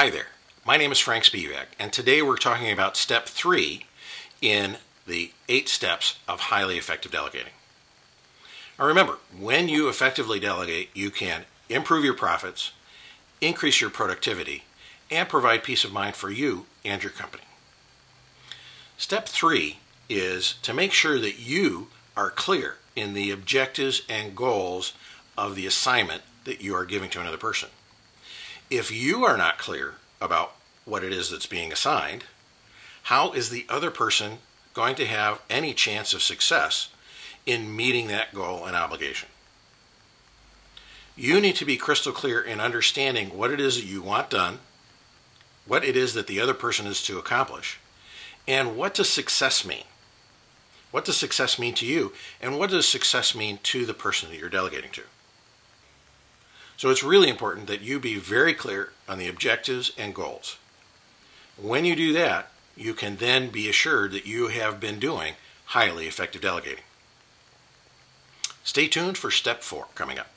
Hi there, my name is Frank Spevak, and today we're talking about step three in the eight steps of highly effective delegating. Now remember, when you effectively delegate, you can improve your profits, increase your productivity, and provide peace of mind for you and your company. Step three is to make sure that you are clear in the objectives and goals of the assignment that you are giving to another person. If you are not clear about what it is that's being assigned, how is the other person going to have any chance of success in meeting that goal and obligation? You need to be crystal clear in understanding what it is that you want done, what it is that the other person is to accomplish, and what does success mean? What does success mean to you, and what does success mean to the person that you're delegating to? So it's really important that you be very clear on the objectives and goals. When you do that, you can then be assured that you have been doing highly effective delegating. Stay tuned for step four coming up.